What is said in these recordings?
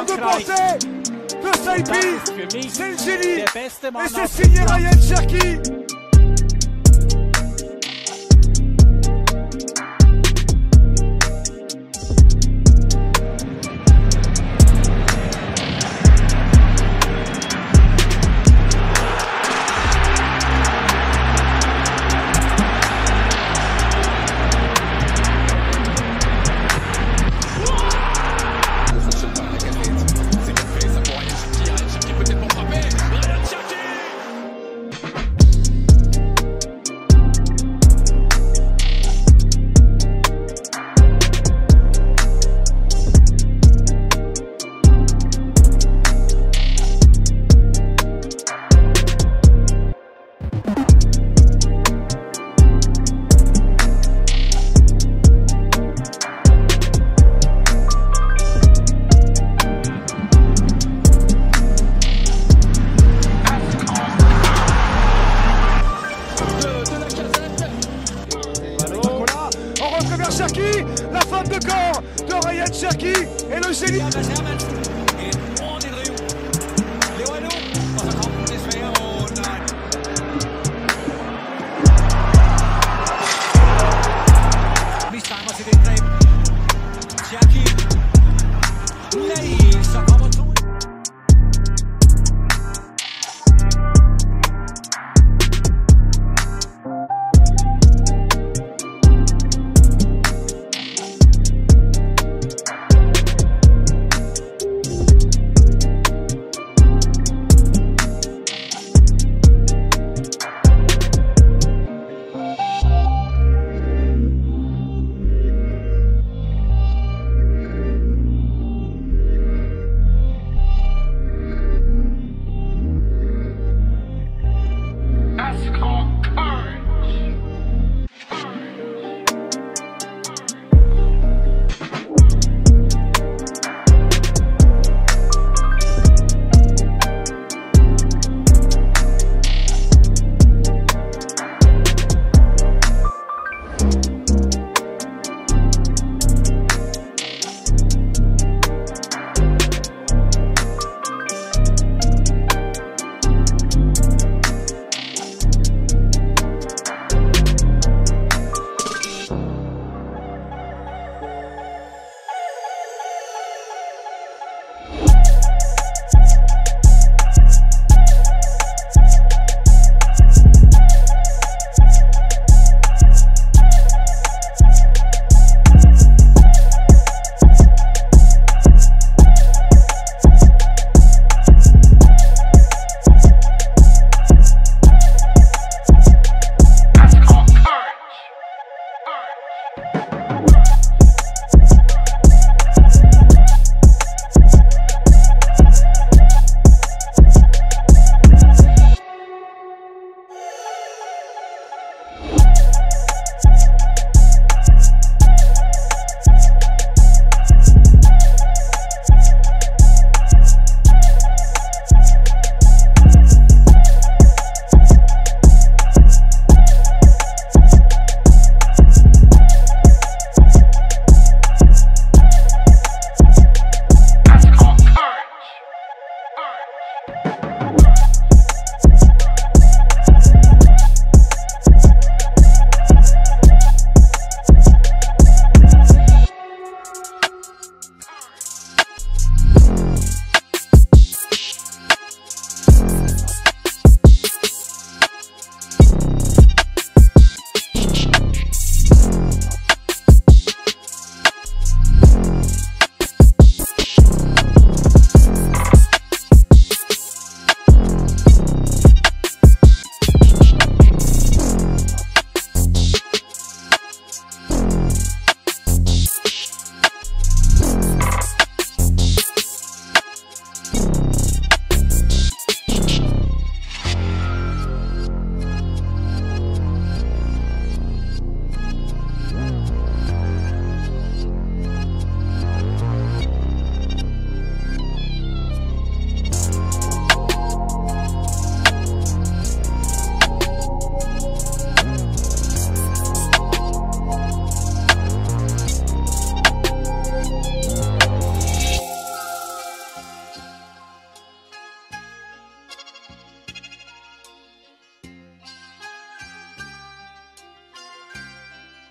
de portée de Saipi, c'est le génie, et c'est signé Ryan Cherki. aqui, ele não seria.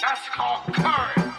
That's called courage.